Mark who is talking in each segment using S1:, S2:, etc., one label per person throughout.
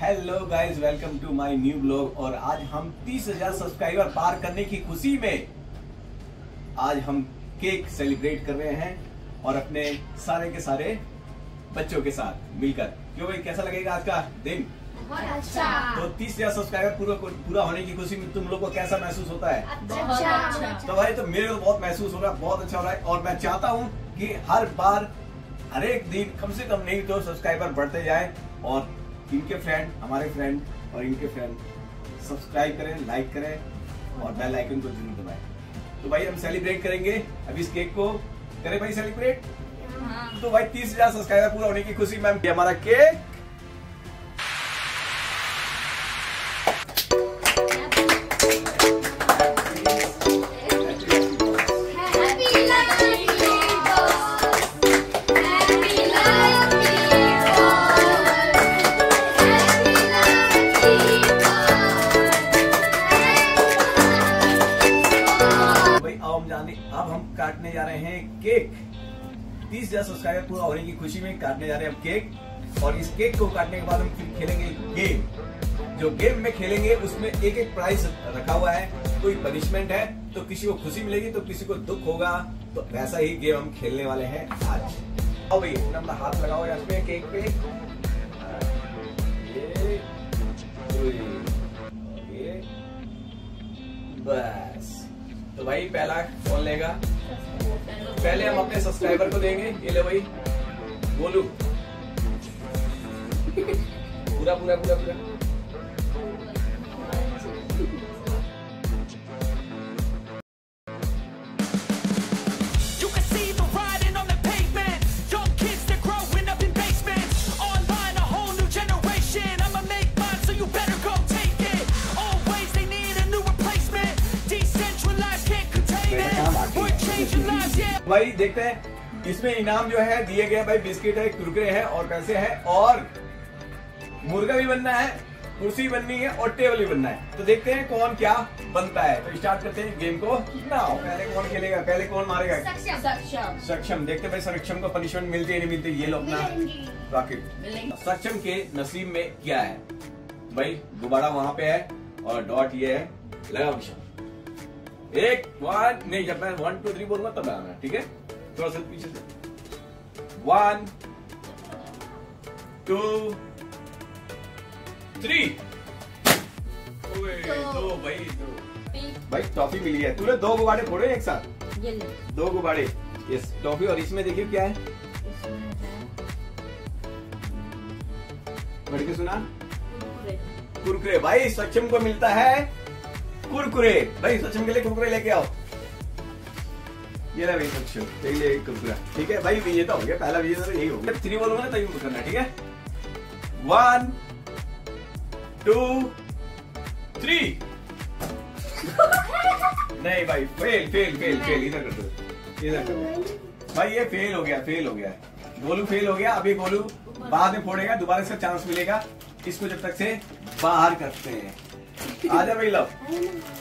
S1: Hello guys welcome to my new blog और आज हम 30,000 सब्सक्राइबर पार करने की खुशी में आज हम केक सेलिब्रेट कर रहे हैं और अपने सारे के सारे बच्चों के साथ मिलकर। क्यों भाई कैसा लगेगा आज का दिन?
S2: अच्छा।
S1: तो 30,000 सब्सक्राइबर पूरा पूरा होने की खुशी में तुम लोग को कैसा महसूस होता है?
S2: बहुत अच्छा।
S1: तो भाई तो मेरे को बहुत महसूस हो रहा है बहुत अच्छा हो रहा है और मैं चाहता हूँ कि हर बार हर एक दिन कम से कम नहीं तो सब्सक्राइबर बढ़ते जाए और इनके फ्रेंड हमारे फ्रेंड और इनके फ्रेंड सब्सक्राइब करें लाइक करें और बेल आइकन को ज़रूर दबाएँ। तो भाई हम सेलिब्रेट करेंगे अभी इस केक को। करें भाई सेलिब्रेट तो भाई तीस हज़ार सब्सक्राइबर पूरा होने की खुशी मैम हमारा केक और इस केक को काटने के बाद हम खेलेंगे गेम जो गेम में खेलेंगे, उसमें एक एक प्राइस रखा हुआ है। कोई पनिशमेंट है तो किसी को खुशी मिलेगी तो किसी को दुख होगा। तो वैसा ही गेम हम खेलने वाले हैं आज। आओ भाई अपना हाथ लगाओ यार इसमें केक पे। ये ये बस। तो भाई, पहला कौन लेगा? पहले हम अपने सब्सक्राइबर को देंगे। ये ले भाई। बोलू। पूरा पूरा पूरा पूरा। भाई देखते हैं इसमें इनाम जो है दिए गए भाई बिस्किट है कुरकरे है और पैसे है और मुर्गा भी बनना है कुर्सी बननी है और टेबल भी बनना है। तो देखते हैं कौन क्या बनता है। तो स्टार्ट करते हैं गेम को। ना पहले कौन खेलेगा? पहले कौन मारेगा? सक्षम। सक्षम। देखते भाई सक्षम को पनिशमेंट मिलती है नहीं मिलती ये लो अपना रॉकेट सक्षम के नसीब में क्या है? भाई गुब्बारा वहाँ पे है और डॉट ये है। लगा निशान एक वन नहीं जब मैं वन टू थ्री बोलूँगा तब लगाना ठीक है? थोड़ा सा पीछे से। वन टू थ्री दो भाई दो। भाई टॉफी मिली है। तूने दो गुब्बारे फोड़े एक साथ? दो गुब्बारे यस टॉफी और इसमें देखिए क्या है। पढ़ के सुना। कुरकुरे। भाई सक्षम को मिलता है कुरकुरे। भाई सक्षम के लिए कुरकुरे लेके आओ। ये रहा भाई सक्षम ये ले कुरकुरा। ठीक है भाई विजेता हो गया। पहला विजेता तो यही हो गया। थ्री बोलूँगा ना तभी करना ठीक है? वन टू थ्री नहीं भाई फेल फेल फेल फेल इधर कर दो इधर कर दो। भाई ये फेल हो गया फेल हो गया। गोलू फेल हो गया अभी गोलू बाद में फोड़ेगा दोबारा इसका चांस मिलेगा। इसको जब तक से बाहर करते हैं। आजा भाई लव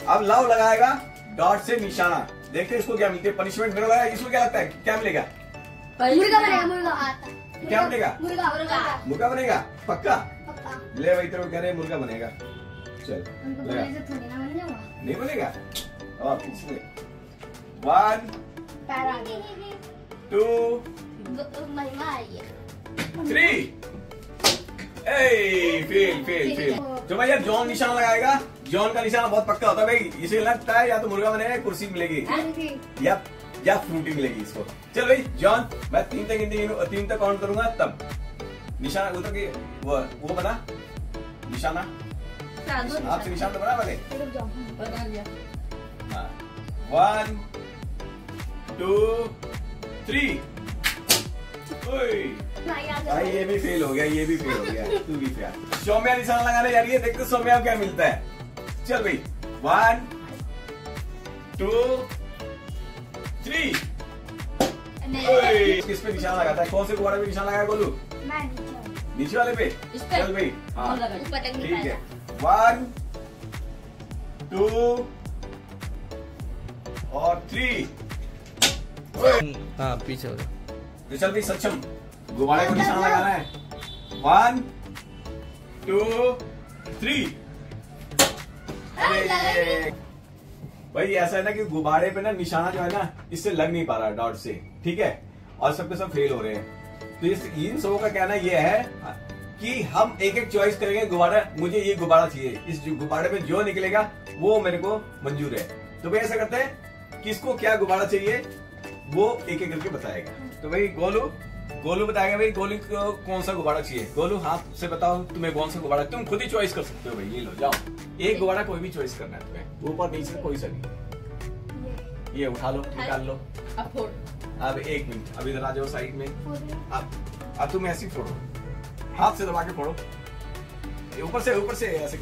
S1: अब लव लगाएगा डॉट से निशाना। देखते इसको क्या मिलती है पनिशमेंट मिलेगा इसको क्या लगता है क्या मिलेगा?
S2: मुर्गा बनेगा मुर्गा।
S1: क्या बनेगा।
S2: मुर्गा
S1: बनेगा पक्का? ले भाई तेरे को कह रहे हैं मुर्गा बनेगा। चल नहीं बनेगा? और इसमें वन टू
S2: है।
S1: थ्री ए फेल फेल फेल जो भाई जॉन निशान लगाएगा जॉन का निशान बहुत पक्का होता है भाई। इसे लगता है या तो मुर्गा बनेगा या कुर्सी मिलेगी। या या फ्रूटी मिलेगी इसको। चल भाई जॉन मैं तीन तक तीन तक काउंट करूँगा तब। निशाना उधर की वो वो बना निशाना। आपसे निशान। तो बना बने वन टू थ्री भाई ये भी फेल हो गया ये भी फेल हो गया। तू भी फेल सौम्या निशान लगाने जा रही है देखते सौम्या क्या मिलता है। चल भाई। वन टू थ्री किस पे निशान लगाता है? कौन से गुब्बारे पे निशान लगाया गोलू
S2: मैं नीचे
S1: नीचे वाले पे?
S3: इस पे?
S1: चल भाई। हाँ। ठीक है। वन टू और थ्री।
S4: हाँ पीछे हो जाओ
S1: तो चल भाई सक्षम। गुब्बारे को निशान लगाना है। One two three. भाई ऐसा है ना कि गुब्बारे पे ना निशाना जो है ना इससे लग नहीं पा रहा डॉट से। ठीक है? और सबके सब फेल हो रहे हैं। तो इस इन सबों का कहना यह है कि हम एक एक चॉइस करेंगे, गुब्बारा, मुझे ये गुब्बारा चाहिए। इस गुब्बारे में जो निकलेगा, वो मेरे को मंजूर है। तो भाई ऐसा करते हैं, किसको क्या गुब्बारा चाहिए, वो एक एक करके बताएगा। तो भाई गोलू गोलू बताएगा भाई, गोलू को कौन सा गुब्बारा चाहिए? गोलू हाथ से बताओ, तुम्हें कौन सा गुब्बारा, तुम खुद ही चॉइस कर सकते हो भाई, ये लो, जाओ। एक गुब्बारा कोई भी चॉइस करना है तुम्हें, ऊपर, नीचे, कोई सा नहीं। ये उठा लो, निकाल लो।
S2: अब
S1: एक मिनट अब इधर आ जाओ साइड में। अब अब तुम ऐसे फोड़ो। हाथ से दबा के फोड़ो। ऊपर से ऊपर से ऐसे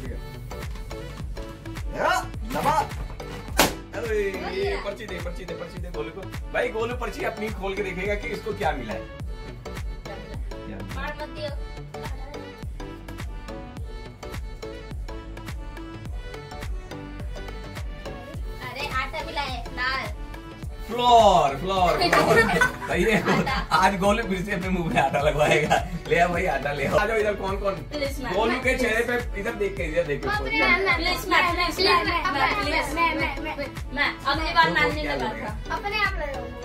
S1: दबा। अरे ये पर्ची दे पर्ची दे पर्ची दे गोलू को। भाई गोलू पर्ची अपनी खोल के देखेगा कि इसको क्या मिला है। क्या मिला? फ्लोर फ्लोर फ्लोर भाई ये आज गोलू फिर से अपने मुँह में आटा लगवाएगा। ले आ भाई आटा ले। आ आ जाओ इधर कौन कौन? गोलू के चेहरे पे इधर देख के इधर देख। के उसको क्या
S2: प्लीज़ मैं प्लीज़ मैं मैं अगली बार मैम ने लगा था
S3: अपने आप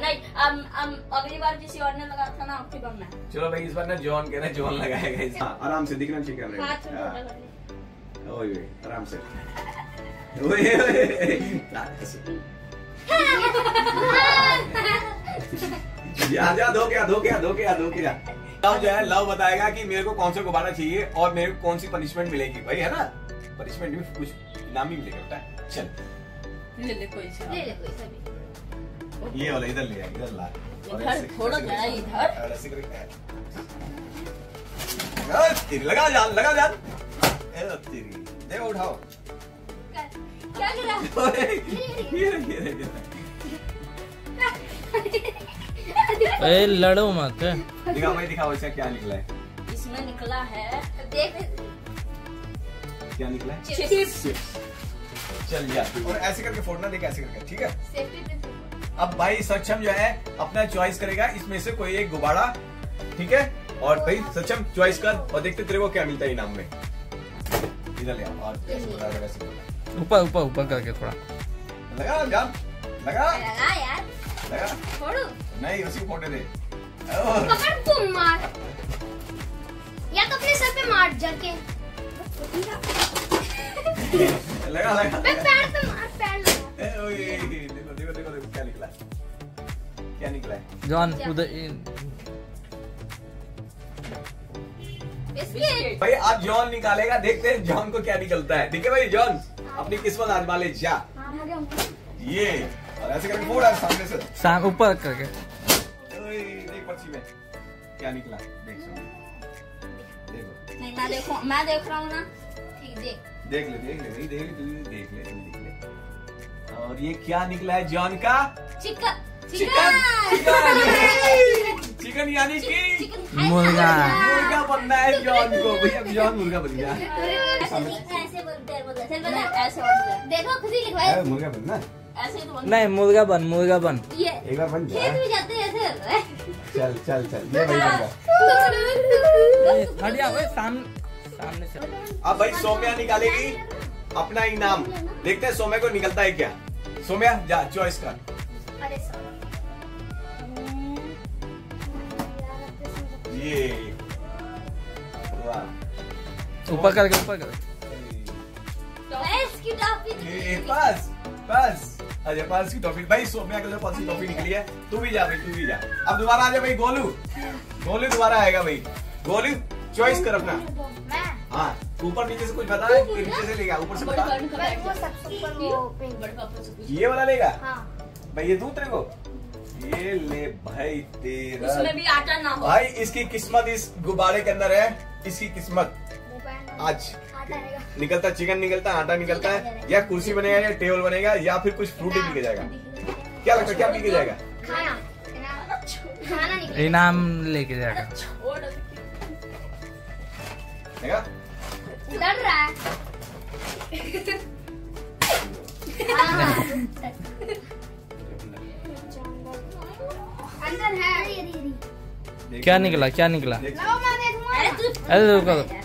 S2: नहीं हम हम अगली बार किसी और ने लगा था ना आपकी बार मैं।
S1: चलो भाई इस बार ना जॉन कह रहे जॉन लगाएगा इस हाँ, आराम से दिखना चाहिए कैमरे हाँ। ओए ओए आराम से। ओए ओए जा जा धो क्या धो क्या धो क्या धो क्या लव जो है लव बताएगा कि मेरे को कौन सा गुब्बारा चाहिए और मेरे को कौन सी पनिशमेंट मिलेगी भाई है ना पनिशमेंट में कुछ इनाम ही मिलेगा बेटा चल
S2: ले ले कोई सा
S3: ले ले कोई सा भी
S1: ये वाला इधर ले आ, इधर ला
S2: इधर थोड़ा
S1: करके-
S2: इधर।
S1: और ऐसे करके- लगा जान लगा जान ए, तेरी दे उठाओ
S2: क्या गिरा
S1: ओए, ये रहे, ये ये
S4: ए लड़ो मत।
S1: दिखाओ भाई दिखाओ इसका क्या निकला है।
S2: इसमें निकला है
S3: देख।
S1: क्या निकला है?
S2: चिप्स
S1: चल यार और ऐसे करके फोड़ना देख ऐसे करके ठीक है? अब भाई सक्षम जो है अपना चॉइस करेगा इसमें से कोई एक गुब्बारा ठीक है? और भाई सक्षम चॉइस कर और देखते तेरे को क्या मिलता है इनाम में। इधर ले आओ और
S4: ऊपर ऊपर ऊपर करके थोड़ा।
S1: लगा जान लगा।
S3: लगा यार।
S1: लगा।
S3: छोड़ू।
S1: नहीं उसी फोड़ने दे।
S3: पकड़ तुम मार। या तो अपने सर पे मार जाके
S1: लगा लगा।
S3: मैं पैर पे मार पैर लगा।
S1: ओए, देखो देखो देखो देखो क्या निकला क्या निकला
S4: जॉन उधर इन-
S1: भाई अब जॉन निकालेगा देखते हैं जॉन को क्या निकलता है। ठीक है भाई जॉन? अपनी किस्मत आजमा ले जा ये और ऐसे करके फोड़ा सामने से।
S4: साम ऊपर करके।
S1: देख पर्ची में क्या निकला? देख देखो
S2: नहीं मैं देखो मैं देख रहा हूँ ना।
S3: ठीक देख।
S1: देख ले देख ले भाई देख ले तू भी देख ले तू देख ले। और ये क्या निकला है जॉन का?
S2: चिकन।
S1: चिकन। चिकन। चिकन यानी कि
S4: मुर्गा।
S1: मुर्गा बनना है जॉन को। भैया जॉन मुर्गा बन गया।
S2: ऐसे हैं हैं ऐसे बोलते हैं
S3: देखो खुद ही लिखवाए
S1: मुर्गा बनना है
S2: ऐसे ही तो बोलते
S4: नहीं मुर्गा बन मुर्गा बन।
S3: ये
S1: एक बार बन
S3: खेत में जाते हैं ऐसे।
S1: चल चल चल ये भाई बन गया।
S4: सामने सामने से
S1: अब भाई सौम्या निकालेगी अपना इनाम। देखते हैं सोम्या को निकलता है क्या। सोम्या जा चॉइस कर। ये। वाह।
S4: ऊपर करके ऊपर करके
S3: इसकी टॉफी
S1: ये पास पास। अजय पास की टॉफी भाई सौम्या के पास की टॉफी निकली है। तू भी जा भाई तू भी जा। अब दोबारा आ जा भाई गोलू। गोलू दोबारा आएगा भाई। गोलू चॉइस कर अपना। हाँ ऊपर नीचे से कुछ बता कि नीचे लेगा ऊपर बता। ये वाला लेगा?
S3: हाँ।
S1: भाई ये दूँ तेरे को। ये ले भाई तेरा।
S2: भी आटा ना हो।
S1: भाई इसकी किस्मत इस गुब्बारे के अंदर है इसकी किस्मत। आज। निकलता चिकन निकलता आटा निकलता है या कुर्सी बनेगा या टेबल बनेगा या फिर कुछ फ्रूट ही बिके जाएगा। क्या लगता है क्या बिके जाएगा?
S4: इनाम लेके जाएगा।
S3: डर रहा है। हाँ। अंदर है।
S1: देख-
S4: क्या निकला क्या निकला?
S2: तू
S4: अरे रुको।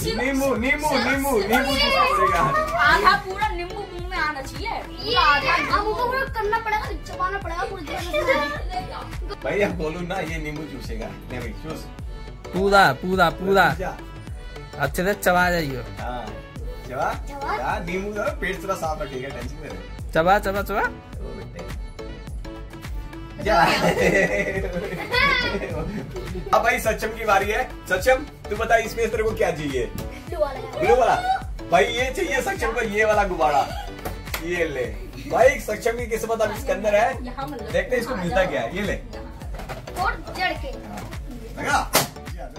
S1: नींबू नींबू नींबू नींबू चूसना पड़ेगा
S2: आधा पूरा नींबू मुँह में आना चाहिए।
S3: वो पूरा करना पड़ेगा चबाना पड़ेगा पूरी तरह
S1: भाई अब बोलू ना ये नींबू चूसेगा। नहीं भाई चूस
S4: पूरा पूरा पूरा। अच्छे से चबा जाइयो
S1: हाँ। चबा।
S3: चबा?
S1: नींबू ना पेट थोड़ा साफ़ रखेगा टेंशन में रहे
S4: चबा चबा चबा।
S1: अब भाई सक्षम की बारी है। सक्षम तू बता इसमें तेरे को क्या चाहिए? ब्लू वाला। भाई ये चाहिए सक्षम को ये वाला गुब्बारा। ये ले। भाई सक्षम की किस्मत अब इसके अंदर है
S2: मतलब
S1: देखते इसको मिलता क्या है। ये ले।
S3: और जड़ के।
S1: लगा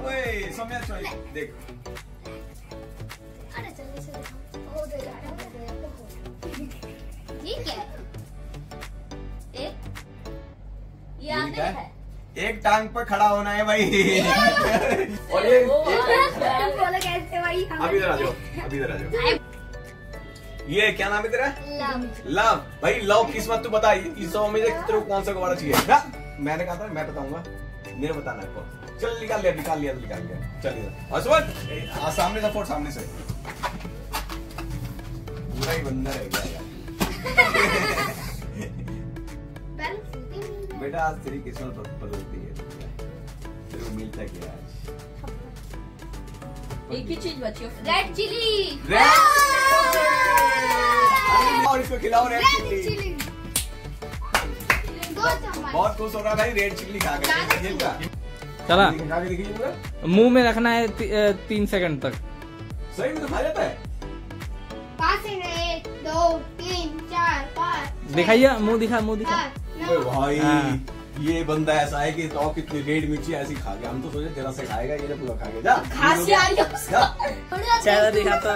S1: ओए सौम्या चॉइस देख।
S3: ये क्या है?
S1: क्या है?
S2: है।
S1: एक टांग पर खड़ा होना है भाई। और ये इधर आ जाओ इधर आ जाओ। ये क्या नाम है तेरा?
S3: लव।
S1: लव। भाई लव किस्मत तू बता। इस सौ में तेरे को कौन सा गुब्बारा चाहिए। ना मैंने कहा था मैं बताऊँगा। मेरे बताना है चल निकाल लिया निकाल लिया निकाल लिया। चल इधर। असवत आ, सामने से फोड़ सामने से। पूरा ही बंदा रह गया यार। बेटा आज तेरी किस्मत बद- बदलती है। तेरे को मिलता क्या आज।
S2: एक ही चीज़ बची है।
S3: रेड चिली
S1: रेड और इसको खिलाओ रेड
S3: चिली
S1: बहुत खुश हो रहा है भाई रेड चिली खा कर
S4: चला।
S1: के पूरा
S4: मुँह में रखना है ती, तीन सेकंड तक।
S1: सही में तो खा जाता है।
S3: पाँच से एक दो तीन चार पाँच
S4: दिखाइए मुँह दिखा मुँह दिखा।
S1: भाई
S4: हाँ।
S1: ये बंदा ऐसा है कि तो कितनी रेड मिर्ची ऐसी खा गया। हम तो सोचे जरा से खाएगा ये पूरा खा गया। जा।
S2: खांसी आ गई
S1: जा।
S4: चेहरा दिखा तो।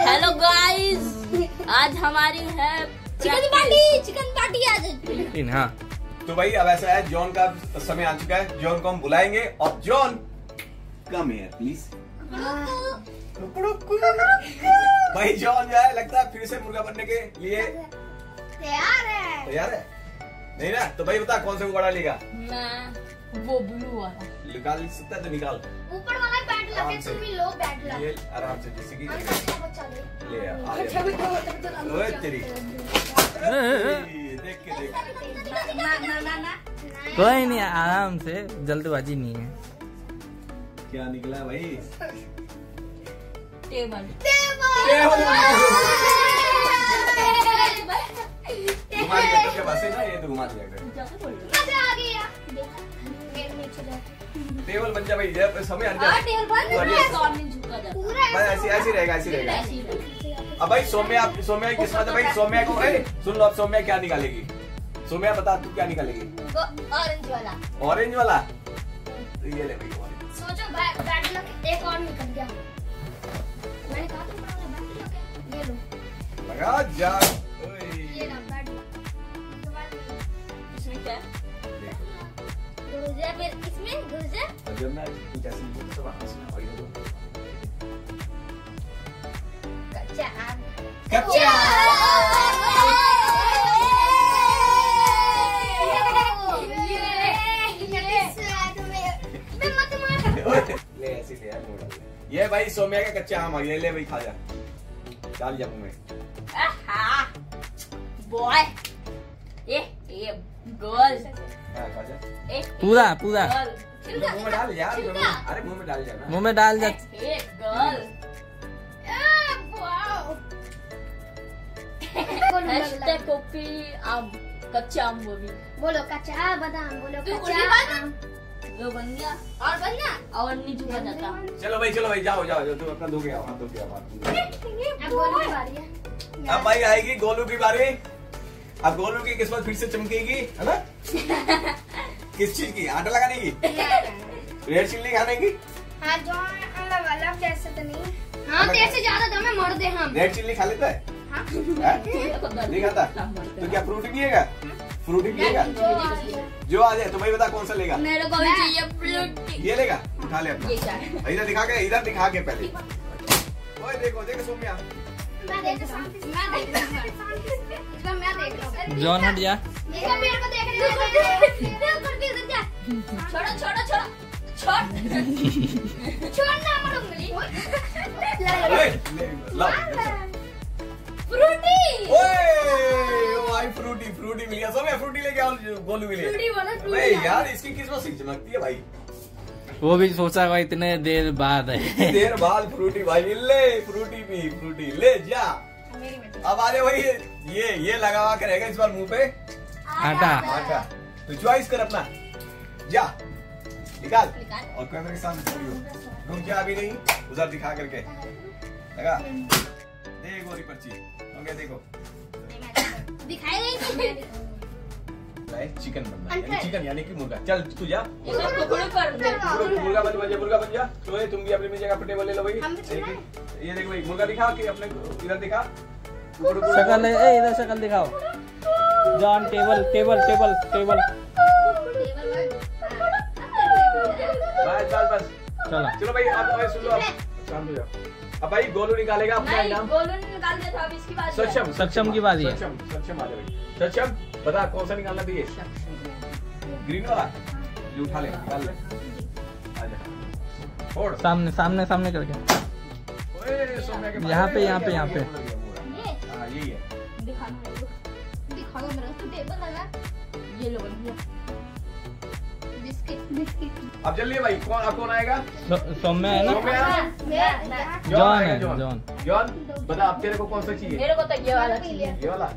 S2: हेलो गाइस आज हमारी है
S3: चिकन पार्टी चिकन पार्टी आज।
S4: हाँ।
S1: तो भाई अब ऐसा है जॉन का समय आ चुका है। जॉन को हम बुलाएँगे। और जॉन कम हियर प्लीज़ भाई जॉन जो है लगता है फिर से मुर्गा बनने के लिए
S3: तैयार है।
S1: तैयार है। नहीं ना? तो भाई बता कौन सा गुब्बारा लेगा?
S2: वो ब्लू वाला।
S1: निकाल सकता है तो निकाल।
S3: ऊपर वाला बैट लगे
S1: आराम से।
S3: तुम भी लो बैट लगे
S1: ये आराम से जैसे कि
S3: अंदर बच्चा ले
S1: ले आ, आ
S3: अच्छा भी तो तो
S1: ओए तेरी। देख के देख।
S2: ना ना ना ना
S4: कोई नहीं आराम से। जल्दबाजी नहीं है।
S1: क्या निकला है भाई
S2: टेबल
S1: घुमा दिया तो क्या बस है ना ये तो घुमा दिया कर।
S3: मज़ा आ गया मेरे नीचे जा
S1: टेबल बन जा भाई जब समय जा।
S2: हाँ, टेबल बन
S1: तू जा।
S2: और नहीं झुका जाता
S3: पूरा
S1: बस ऐसी ऐसी रहेगा ऐसे रहेगा। अब भाई सौम्या आप सौम्या की किस्मत है भाई। सौम्या को सुन लो अब सौम्या क्या निकालेगी? सौम्या बता तू क्या निकालेगी?
S3: ऑरेंज वाला।
S1: ऑरेंज वाला? तो ये ले भाई orange।
S3: सोचो बैट लगे एक और निकल गया। मैंने कहा तो बड़ा बैट ये लो।
S1: लगा जा।
S3: ये ना
S2: इसमें
S1: कुछ ऐसी बोलूँ तो
S3: कच्चा आम।
S1: कच्चा। ये भाई सौम्या का कच्चा आम आ गया ले भाई खा जा। डाल जा मुँह में।
S2: बॉय ये ये गर्ल
S1: खा जा
S2: एक
S4: पूरा पूरा।
S1: मुँह में डाल यार मुँह में- अरे मुँह में डाल जाना
S4: मुँह में डाल जा।
S2: एक गर्ल हैशटैग कॉपी आम कच्चा आम वो भी।
S3: बोलो कच्चा बादाम बोलो कच्चा
S2: है?
S3: आम।
S2: वो बन गया।
S3: और बनना
S2: और नहीं झुका जाता
S1: चलो भाई चलो भाई जाओ जाओ जाओ, तू अपना धो के आओ हाथ धो के आओ।
S3: अब बोलो की बारी है।
S1: अब भाई आएगी गोलू की बारी। अब गोलू की किस्मत फिर से चमकेगी? है ना? किस चीज़ की? आटा लगाने की? रेड चिल्ली खाने की?
S3: हाँ जो अलग अलग जैसे तो नहीं? हाँ तेरे से ज़्यादा दम है मर दे हम।
S1: रेड चिल्ली खा लेता है?
S3: हाँ।
S1: नहीं खाता? तो क्या फ्रूटी पिएगा? फ्रूटी पिएगा?
S3: जो आ
S1: जो आ जाए तो भाई बता कौन सा लेगा?
S2: मेरे को भी चाहिए फ्रूटी।
S1: ये लेगा? उठा ले अपना।
S2: है?
S1: इधर दिखा के इधर दिखा के पहले। ओए देखो देखो सौम्या।
S3: मैं देख रहा हूँ। मैं देख रहा हूँ। इस बार मैं देख रहा हूँ।
S4: जॉन हट जा।
S3: सब हैं।
S2: छोड़ो छोड़ो छोड़ो। छोड़।
S3: उंगली
S2: फ्रूटी।
S1: ओए भाई फ्रूटी फ्रूटी मिल गया। सोम्या फ्रूटी लेके आओ गोलू के लिए
S2: फ्रूटी बोला फ्रूटी
S1: यार इसकी किस्मत चमकती है भाई।
S4: वो भी सोचा हुआ इतने देर बाद है।
S1: देर बाद फ्रूटी भाई ले फ्रूटी पी फ्रूटी ले जा। अब आ जाए भाई ये ये लगा हुआ करेगा इस बार मुँह पे।
S4: आटा।
S1: आटा। तो चॉइस कर अपना। जा निकाल। और कैमरे के सामने खड़ी हो। रुक जा अभी नहीं उधर दिखा करके। लगा। दे गोरी पर्ची। हो गया देखो।
S3: दिखाई नहीं
S1: भाई चिकन बनना है। यानी चिकन यानी कि मुर्गा। चल तू जा।
S2: दे
S1: मुर्गा बन बन जा मुर्गा बन जा। तो ये तुम भी अपनी अपनी जगह पर टेबल ले लो भाई।
S3: है।
S1: ये देखो भाई मुर्गा दिखा के अपने इधर दिखा। टुकड़े-
S4: ए, इधर शक्ल दिखाओ। John table table table table.
S1: बस बस बस।
S4: चलो।
S1: चलो भाई अब अब सुन लो अब शांत हो जाओ। अब भाई गोलू निकालेगा अपना
S2: नहीं
S1: इनाम।
S2: गोलू ने निकाल दिया था अब इसकी बात
S1: सक्षम।
S4: सक्षम की बारी है।
S1: सक्षम सक्षम आ जा भाई। सक्षम। बता कौन सा निकालना चाहिए? ग्रीन वाला? ये उठा ले निकाल ले। आ जा। छोड़
S4: सामने सामने सामने करके
S1: के।
S4: यहाँ पे, यहाँ पे, यहाँ पे।
S1: हाँ यही है।
S2: दिखाना है
S3: दिखाओ मेरे को। टेबल लगा।
S2: ये लो भैया
S3: बिस्किट बिस्किट।
S1: अब चलिए भाई कौन अब कौन आएगा?
S4: सौम्य है ना? जॉन है, जॉन।
S1: जॉन बता अब तेरे को कौन सा चाहिए?
S2: मेरे को तो ये वाला चाहिए
S1: ये वाला?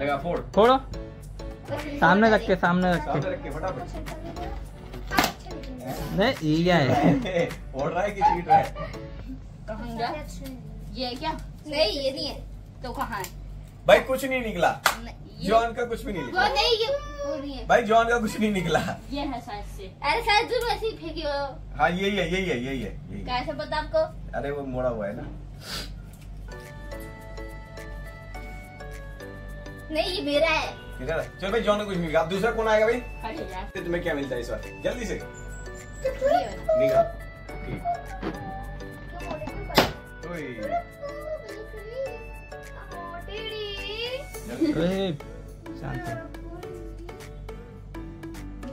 S1: लगा फोड़।
S4: सामने रख के सामने रख के।
S1: रख के फटाफट।
S4: नहीं ये क्या है?
S1: फोड़ रहा है कि चीट रहा है?
S2: ये है क्या?
S3: नहीं ये नहीं है।
S2: तो कहाँ है?
S1: भाई कुछ नहीं निकला। जॉन का कुछ भी नहीं
S3: वो
S1: निकला।
S3: नहीं ये वो नहीं है।
S1: भाई जॉन का कुछ नहीं निकला।
S2: ये है शायद से।
S3: अरे शायद तुम ऐसे ही फेंकी हो।
S1: हाँ यही है यही है यही है यही है।
S2: कैसे पता आपको?
S1: अरे वो मोड़ा हुआ है ना।
S3: नहीं ये मेरा है।
S1: है? चल भाई जॉन को कुछ नहीं मिला अब दूसरा कौन आएगा भाई? तुम्हें क्या मिलता है इस बार? जल्दी से।
S3: ये वाला।
S1: निकाल ठीक। ओए, जल्दी।
S4: ए, शांत हो।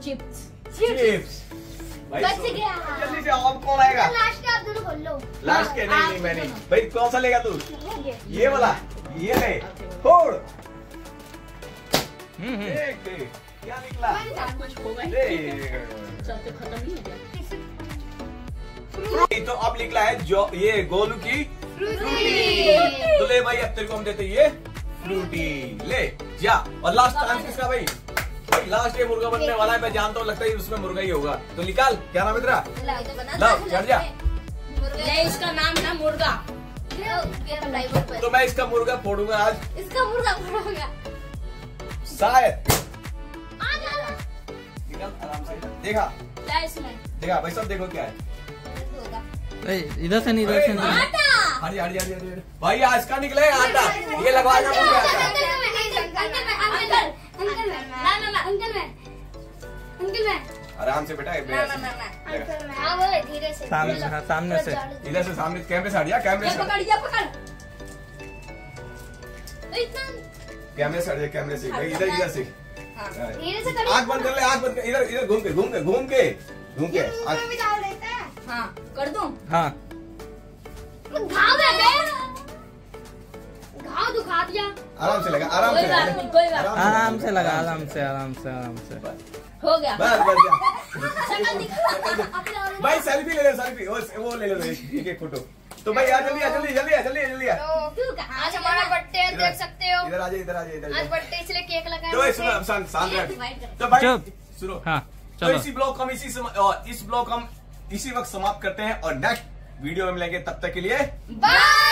S2: चिप्स।
S1: चिप्स।
S3: बच गया।
S1: जल्दी से अब कौन आएगा?
S3: लास्ट का आप दोनों खोल लो।
S1: लास्ट के? नहीं नहीं मैं नहीं भाई कौन सा लेगा तू?
S3: ये।
S1: वाला। ये ले फोड़। देख देख क्या निकला
S2: कुछ होगा चलते खत्म नहीं हो गया
S1: फ्रूटी तो अब निकला है जो ये गोलू की फ्रूटी। तो ले भाई अब तेरे को हम देते ये फ्रूटी। ले जा। और लास्ट चांस किसका भाई। भाई लास्ट ये मुर्गा बनने वाला है मैं जानता हूँ लगता है उसमें मुर्गा ही होगा। तो निकाल क्या नाम तेरा? लाओ चढ़ जा।
S2: इसका नाम ना मुर्गा।
S1: तो मैं इसका मुर्गा फोड़ूँगा आज।
S3: इसका मुर्गा फोड़ोगा।
S1: शायद आराम से। देखा?
S2: है
S1: देखा भाई सब देखो क्या है।
S4: इधर से नहीं इधर से नहीं।
S2: आटा।
S1: हरी हरी हरी हरी हरी। भाई आज का निकले आटा। ये लगवा जा मुझे आटा। आराम से बेटा लगा।
S3: धीरे से।
S4: सामने से, हाँ, सामने से।
S1: इधर से सामने कैमरे से। हट जा कैमरे से
S2: पकड़। इतना
S1: कैमरे से हट कैमरे से भाई इधर इधर से।
S2: हाँ।
S3: करो।
S1: आँख बंद कर ले आँख बंद कर इधर इधर घूम के घूम के घूम के घूम के। आंख-
S3: भी डाल देता है।
S2: हाँ कर दूँ?
S4: हाँ।
S3: घाव है बे। घाव दुखा दिया।
S1: आराम से लगा आराम
S2: कोई
S1: से
S2: बात
S1: लगा।
S2: नहीं
S4: आराम से लगा आराम से आराम से आराम से।
S2: हो गया।
S1: बस बस
S2: दिखा।
S1: भाई सेल्फी ले ले सेल्फी वो वो ले लो एक एक फ़ोटो तो भाई आ जल्दी आ जल्दी जल्दी आ जल्दी आ जल्दी आ।
S3: तो आज हमारा बर्थडे है देख सकते हो।
S1: इधर आ जाइए इधर आ जाइए इधर
S3: आज बर्थडे इसलिए केक लगाया
S1: तो भाई सुनो अब शांत शांत रह। तो भाई सुनो
S4: हाँ
S1: तो
S4: चलो।
S1: इसी ब्लॉग को हम इसी समय और इस ब्लॉग को हम इसी वक्त समाप्त करते हैं और नेक्स्ट वीडियो में मिलेंगे तब तक के लिए
S3: बाय